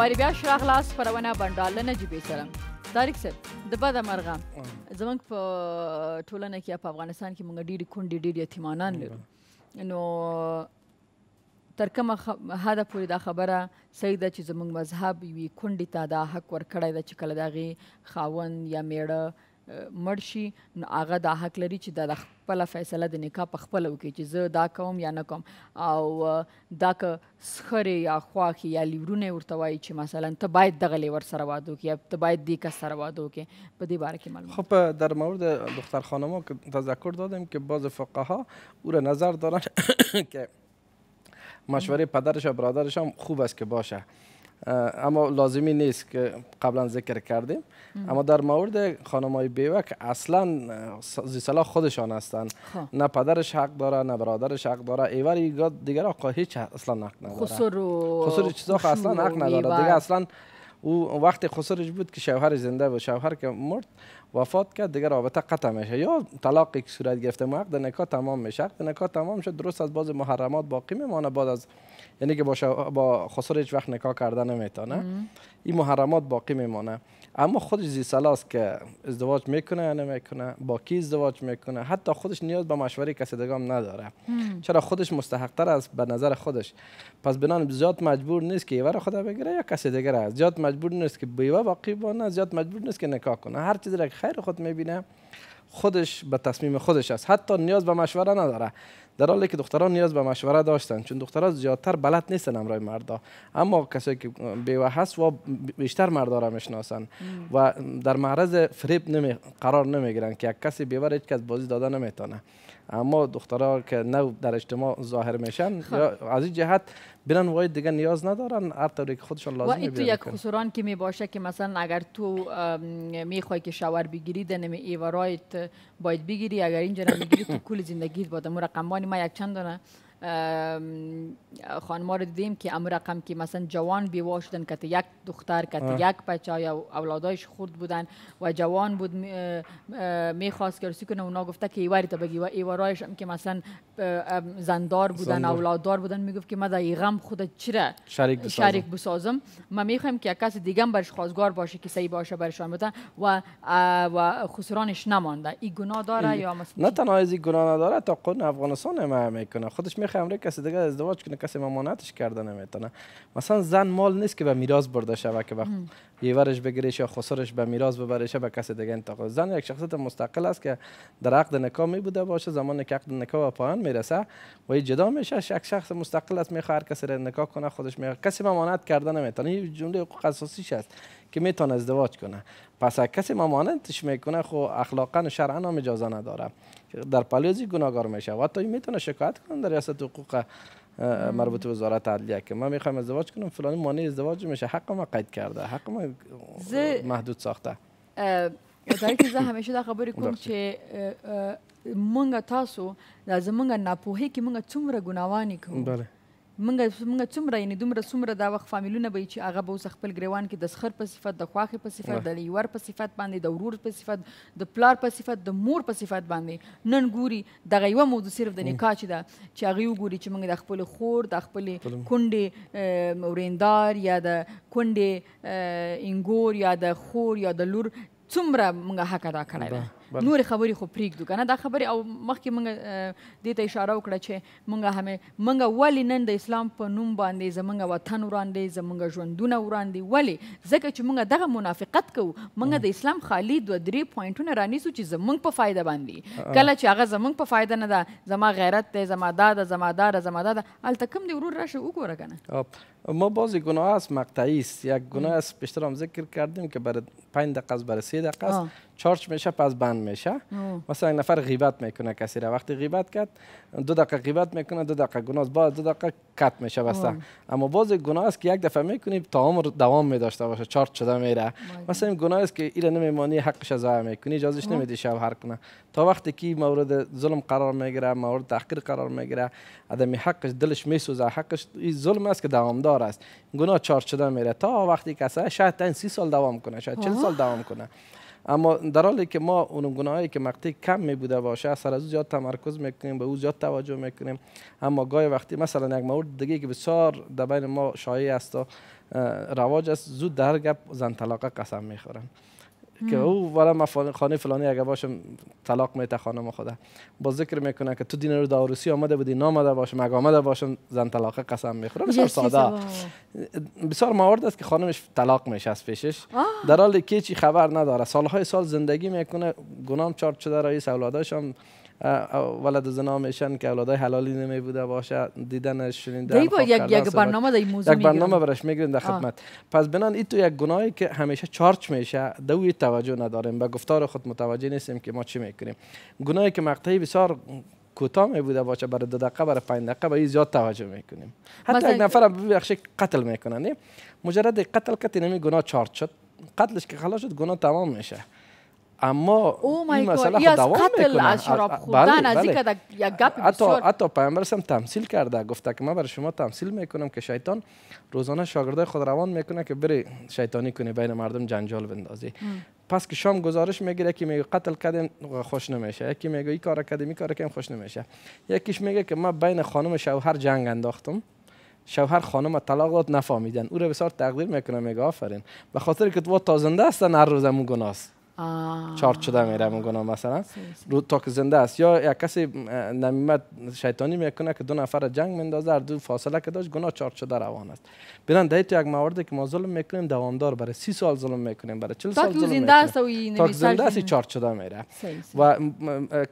واري بیا شراغلاس خپرونه بنډالنه جبې سره طارق صاحب د بده مرغه زمونږ په ټولنه کې په افغانستان کې مونږ ډېرې کونډې ډېر یتیمانان لرو. نو تر کومه حده پورې دا خبره صحیح ده چې زموږ مذهب یوې کونډې ته دا حق ورکړی ده چې کله د هغې خاوند یا میړه مړ شي نو هغه دا حق لري چې دا د خپله فیصله د نکاح په خپله وکړي چې زه دا کوم یا نه کوم. او دا که سخرې یا خواښې یا لیورونه ورته وایي چې مثلا ته باید دغه لیور سره واده وکړي یا ته باید دې کس سره واده وکړي په دې باره کې معلومات. خب در مورد دختر خانم که تذکر دادیم که بعض فقها او را نظر دارن که مشوره پدرش و برادرش هم خوب است که باشه اما لازمی نیست که قبلا ذکر کردیم. اما در مورد خانم های بیوه که اصلا زیسلا خودشان هستن. خب. نه پدرش حق داره نه برادرش حق داره. ایوار دیگر آقا هیچ اصلا حق نداره. خسر و خسر چیزا اصلا حق نداره. دیگه اصلا او وقتی خسرش بود که شوهر زنده بود شوهر که مرد وفات کرد. دیگه رابطه قطع میشه. یا طلاقی که صورت گرفته عقد نکاح تمام میشه. عقد نکاح تمام شد درست از باز محرمات باقی میمانه. بعد از یعنی که با, با خسر هیچ وقت نکاح کرده نمی‌تونه. این محرمات باقی میمانه. اما خودش زی سلاست که ازدواج می‌کنه یا نمی‌کنه با کی ازدواج می‌کنه حتی خودش نیاز به مشوره کسی دیگه نداره. چرا خودش مستحق تر است؟ به نظر خودش. پس بنان زیاد مجبور نیست که ایوه خدا بگیره یا کسی دیگه است. زیاد مجبور نیست که بیوه باقی بانه زیاد مجبور نیست که نکاح کنه. هر چیزی را که خیر خود می‌بینه. خودش به تصمیم خودش است. حتی نیاز به مشوره نداره. در حالی که دختران نیاز به مشوره داشتن چون دختران زیادتر بلد نیستن امرای مردا. اما کسایی که بیوه هست و بیشتر مردا را می‌شناسن و در معرض فریب نمی قرار نمی‌گیرن که یک کسی بیوه هیچ کس بازی داده نمی‌تونه. اما دخترها که نو در اجتماع ظاهر میشن خب. یا از این جهت برن وای دیگه نیاز ندارن. هر طوری که خودشان لازم و تو یک خسران که می باشه که مثلا اگر تو می‌خوای که شاور بگیری دنم ایورایت باید بگیری اگر اینجا نمی‌گیری تو کل زندگیت باید. مرقمانی ما یک چند دانه خانما رو دیدیم که امر رقم که مثلا جوان بیوه شدن که یک دختر که یک بچه یا اولادایش خورد بودن و جوان بود می‌خواست که رسی کنه اونا گفته که ایواری تا بگی و ایوارایش هم که مثلا زندار بودن اولاددار بودن می‌گفت که ما در غم خود چرا شریک بسازم, شریک بسازم؟ ما می‌خوایم که کس دیگه برش خواستگار باشه که صحیح باشه برشان بودن و و خسرانش نمانده. این گناه داره یا مثلا نه تنها از این گناه نداره تا قانون افغانستان ما می‌کنه خودش می‌خوام کسی دیگه ازدواج کنه کسی ممانعتش کرده نمی‌تونه مثلا زن مال نیست که به میراث برده شوه که یه ورش بگیرش یا خسرش به میراث ببرشه به کسی دیگه انتقال زن یک شخصیت مستقل است که در عقد نکاح می بوده باشه زمانی که عقد نکاح به پایان می‌رسه و جدا میشه یک شخص مستقل است می‌خواد هر کسی را نکاح کنه خودش می کسی ممانعت کرده نمی‌تونه این جمله حقوق اساسیش است که می‌تونه ازدواج کنه پس کسی ممانعتش می‌کنه خو اخلاقا و شرعا هم اجازه نداره. در پالیزی گناهگار میشه. و حتی می‌تونه شکایت کنه در ریاست حقوق مربوط به وزارت عدلیه که من می‌خوام ازدواج کنم فلانی مانع ازدواج میشه. حق ما قید کرده. حق ما محدود ساخته. دای که زه همیشه دا خبرې کوم چې مونږ تاسو د زمونږ ناپوهي کې مونږ څومره ګناوانی کوو بله. منګه منګه څومره یعنی دومره څومره دا وخت فامیلونه به چې هغه به اوس خپل ګریوان کې د سخر په صفت د خواخې په صفت د لیور په صفت باندې د ورور په صفت د پلار په صفت د مور په صفت باندې. نن ګوري دغه یو موضوع صرف د نکاح چې دا چې هغه وګوري چې موږ د خپل خور د خپل کونډې وریندار یا د کونډې انګور یا د خور یا د لور څومره موږ حق ادا کړی دی نور خبرې خو پریږدو کنه دا خبرې او مخکې موږ دې ته اشاره وکړه چې موږ همې موږ ولې نن د اسلام په نوم باندې زمونږ وطن وړاندې زمونږ ژوندونه وړاندې ولې؟ ځکه چې موږ دغه منافقت کوو. موږ د اسلام خالی دوه درې پوینټونه رانیسو چې زمونږ په فایده باندې. کله چې هغه زمونږ په فایده نه ده زما غیرت دی زما دا ده زما دا ده زما دا ده. هلته کوم دی ورور راشه وګوره کنه ما بعضی گناه است مقطعی است. یک گناه است. بیشتر هم ذکر کردیم که برای پنج دقیقه است برای سه دقیقه است. چارج میشه پس بند میشه. مثلا نفر غیبت می‌کنه کسی را. وقتی غیبت کرد دو دقیقه غیبت می‌کنه دو دقیقه گناه بعد دو دقیقه کت میشه بسته. اما باز گناه است که یک دفعه می‌کنی تا عمر دوام میداشته باشه چارج شده میره. مثلا این گناه است که ایره نمیمانی حقش ضایع می‌کنی اجازهش نمیدی شوهر کنه. تا وقتی که مورد ظلم قرار می‌گیره مورد تحقیر قرار می‌گیره آدمی حقش دلش میسوزه. حقش این ظلم است که دوامدار است. گناه چارج شده میره. تا وقتی که شاید تا 30 سال دوام کنه شاید 40 سال دوام کنه. اما در حالی که ما اون گناهایی که مقطعی کم می بوده باشه سر از زیاد تمرکز می‌کنیم به او زیاد توجه می‌کنیم. اما گاهی وقتی مثلا یک مورد دیگه که بسیار در بین ما شایع است و رواج است زود در گپ زن طلاقه قسم می‌خورن. که او والا ما خانه فلانی اگه باشم طلاق میته خانم خدا. با ذکر می‌کنه که تو دین رو داروسی آمده بودی نامده باشم اگه آمده باشم زن طلاق قسم می‌خوره. بسیار ساده. بسیار موارد است که خانمش طلاق میشه از پیشش. در حالی که چی خبر نداره. سالهای سال زندگی می‌کنه گنام چارت شده رئیس اولاداش هم ولد زنا میشن که اولادای حلالی نمی بوده باشه دیدنش شنیدن خب یک یک برنامه در موضوع یک برنامه برش می‌گیرین در خدمت. پس بنان این تو یک گناهی که همیشه چارچ میشه دوی توجه نداریم به گفتار خود متوجه نیستیم که ما چی می‌کنیم. گناهی که مقطعی بسیار کوتاه می بوده باشه برای دو دقیقه برای پنج دقیقه به زیاد توجه می‌کنیم. حتی یک نفر ببخشید قتل می‌کنن. مجرد قتل کتی نمی گناه چارت شد. قتلش که خلاص شد گناه تمام میشه. اما او این مسئله خود دوام قتل از شراب خوردن از اینکه بله. یک گپ حتی حتی پیامبر هم تمثیل کرده گفته که من برای شما تمثیل می‌کنم که شیطان روزانه شاگردای خود روان می‌کنه که بری شیطانی کنی بین مردم جنجال بندازی. پس که شام گزارش می‌گیره که میگه قتل کردیم خوش نمیشه. یکی میگه این کار کردیم این کار کردیم خوش نمیشه. یکیش میگه که من بین خانم شوهر جنگ انداختم. شوهر خانم طلاق داد نفهمیدن. او رو بسیار تقدیر می‌کنه میگه آفرین. به خاطر که تو تازنده هستن هر روزمون گناست چارت شده میره میگن مثلا. رو تا که زنده است. یا یک کسی نمیمت شیطانی می‌کنه که دو نفر جنگ مندازه دو فاصله که داشت گناه چارت شده روان است. ده تو یک موارد که ما ظلم می‌کنیم دوامدار برای سی سال ظلم می‌کنیم برای 40 سال ظلم می‌کنیم. تا که زنده است چارت شده میره. و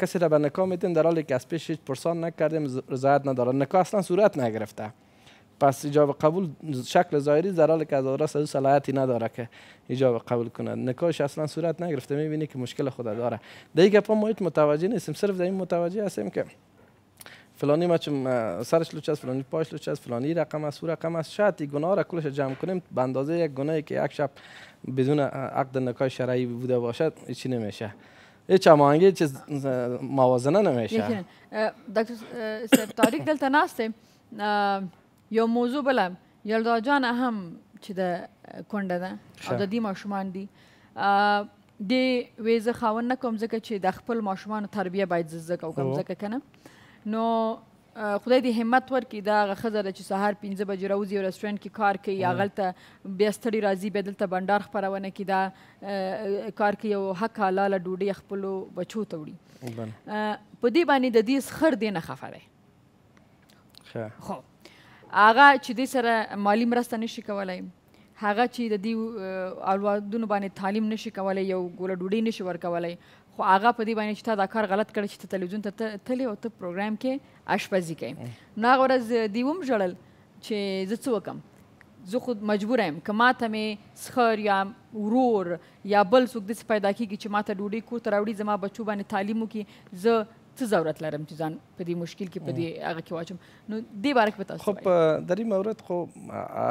کسی را به نکاح میدین در حالی که از پیش هیچ پرسان نکردیم رضایت نداره نکاح اصلا صورت نگرفته. پس ایجاب قبول شکل ظاهری حالی که از آدرس صلاحیتی نداره که ایجاب قبول کنه نکاحش اصلا صورت نگرفته می‌بینی که مشکل خود داره. دیگه پا ما متوجه نیستیم صرف در این متوجه هستیم که فلانی ما سرش لوچ است فلانی پاش لوچ است فلانی رقم است رقم است. شاید گناه را کلش جمع کنیم به اندازه یک گناهی که یک شب بدون عقد نکاح شرعی بوده باشد چی نمیشه. هیچ هماهنگی چیز موازنه نمیشه. دکتر تاریک دلته ناسته یو موضوع بله. یلدا جان هم چې د کونډه ده او د دې ماشومان دي. د ویزه خاون نه کوم ځکه چې د خپل ماشومان تربیه باید زده کوم ځکه کنه نو خدای دې همت ورکړي دا هغه ښځه ده چې سهار پنځه بجې راوځي او رسټورنټ کې کار کوي هغلته بیا ستړي راځي بیا دلته بنډار خپرونه کړي دا کار کوي او حق حلاله ډوډۍ خپلو بچو ته وړي. په دې باندې د دې سخر دی نه خفه دی. خو هغه چې د سره مالی مرسته نشي کولای هغه چې د دې اولادونو باندې تعلیم نشي کولای یو ګوله ډوډۍ نشي ورکولای خو هغه په دې باندې چې تا دا کار غلط کړی چې ته تلویزیون ته تللی او ته پروګرام کې آشپزي کوي نو هغه ورځ دی هم ژړل چې زه څه وکم؟ زه خود مجبور یم که ماته مې سخر یا ورور یا بل څوک داسې پیدا کېږي چې ماته ډوډۍ کور ته راوړي زما بچو باندې تعلیم وکړي زه څه ضرورت لرم چې ځان په دې مشکل کې په دې هغه کې واچم. نو دې باره کې تاسو خب در این مورد خب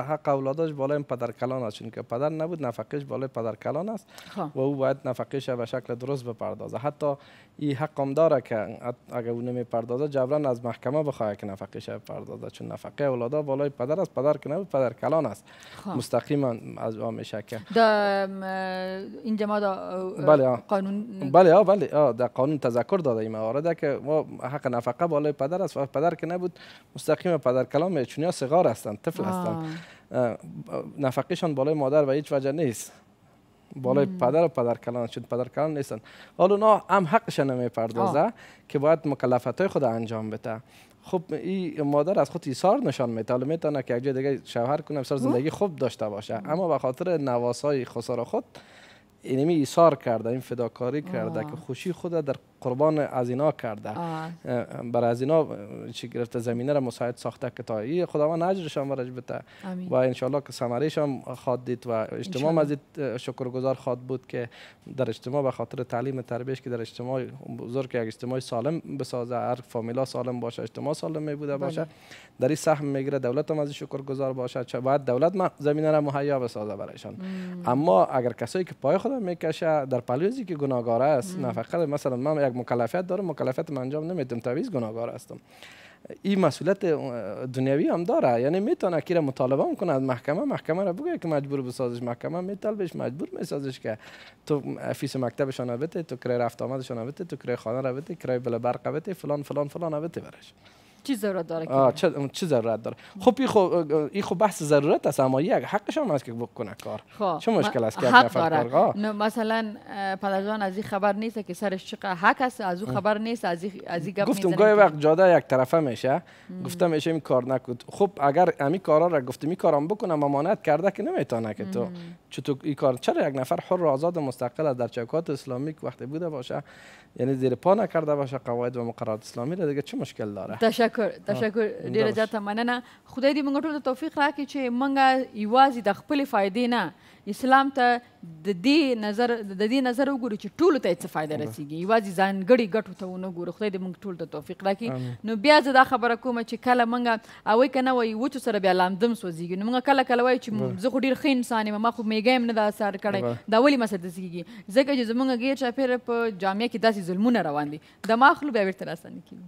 حق اولاداش بالای پدر کلان است چون که پدر نبود نفقش بالای پدر کلان است و او باید نفقش به شکل درست بپردازه. حتی این حق هم داره که اگر او نمی‌پردازه جبران از محکمه بخواه که نفقش بپردازه چون نفقه اولادا بالای پدر است پدر که نبود پدر کلان است مستقیما از آن میشه که اینجا ما بله قانون بله بله در قانون تذکر داده این موارد که ما حق نفقه بالای پدر است و پدر که نبود مستقیم پدر کلام چونیا صغار هستند طفل هستند نفقهشان بالای مادر و هیچ وجه نیست. بالای پدر و پدر کلان شد پدر کلان نیستن. حالا نه هم حقش نمی‌پردازه که باید مکلفت های خود انجام بده. خب این مادر از خود ایثار نشان میده. حالا می‌تونه که یک دیگه شوهر کنه بسیار زندگی خوب داشته باشه. اما به خاطر نواسای خسار خود اینمی ایثار کرده این فداکاری کرده که خوشی خود در قربان از اینا کرده. بر از اینا چی گرفته زمینه را مساعد ساخته که تا این خداوند اجرش هم برش بده. و انشالله که ثمرش هم خواد دید و اجتماع از شکرگزار خواد بود که در اجتماع به خاطر تعلیم تربیش که در اجتماع بزرگ یک اجتماع سالم بسازه هر فامیلا سالم باشه اجتماع سالم می بوده باشه بله. در این سهم می‌گیره دولت هم از شکرگزار باشه باید دولت زمینه را مهیا بسازه برایشان. اما اگر کسایی که پای خود می‌کشه در پلوزی که گناهگار است. نه فقط مثلا من یک مکلفیت دارم مکلفیت من انجام نمیدم. تویز گناهگار هستم. این مسئولیت دنیوی هم داره. یعنی می‌تونه که مطالبه هم کنه از محکمه محکمه را بگه که مجبور بسازش محکمه میطلبش مجبور میسازش که تو فیس مکتبشان بده تو کرای رفت آمدشان بده تو کرای خانه را بده کرای بل برق بده فلان فلان فلان بده برش. چی ضرورت داره آه چه چه ضرورت داره؟ خب این خب این خب بحث ضرورت است اما یک حقش هم است که بکنه کار. خب چه مشکل است که داره. نه مثلا پدرجان از این خبر نیست که سرش چقدر حق است از او خبر نیست از این از این گپ گفتم گاهی وقت جاده یک طرفه میشه گفتم میشه این کار نکود خب اگر امی کارا را گفتم این کارام بکنم ممانعت کرده که نمی‌تونه که تو چطور این کار چرا یک نفر حر و آزاد و مستقل در چوکات اسلامی وقتی بوده باشه یعنی زیر پا نکرده باشه قواعد و مقررات اسلامی را دیگه چه مشکل داره؟ تشکر تشکر ډیره زیاته مننه. خدای دې موږ ټول توفیق راکړي چې موږ یوازې د خپل فائدې نه اسلام ته د دې نظر د دې نظر وګورو چې ټول ته څه فائدہ رسیږي. یوازې ځانګړي ګټو ته ونه ګورو. خدای دې موږ ټول ته توفیق راکړي. نو بیا زه دا خبره کوم چې کله موږ اوی کنه وای وچو سره بیا لامدم سوځيږي نو موږ کله کله وای چې زه خو ډیر ښه انسان یم ما خو میګم نه دا اثر کړی. دا ولی مسله دسیږي ځکه چې زمونږ غیر چاپیره په جامعه کې داسې ظلمونه روان دي. دماغ خلو بیا ورته راسنه کیږي